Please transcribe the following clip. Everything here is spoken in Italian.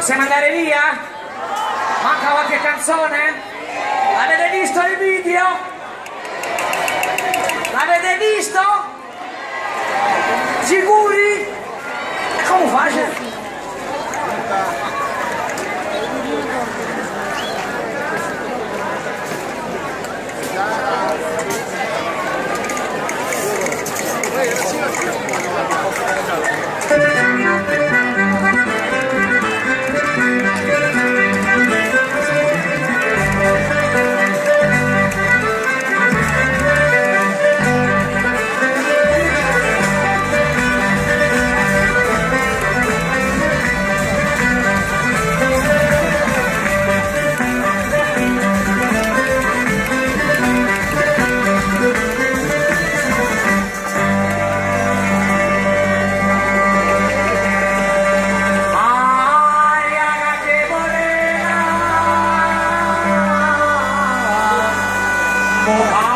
Possiamo andare via? Manca qualche canzone? Avete visto il video? L'avete visto? Porra!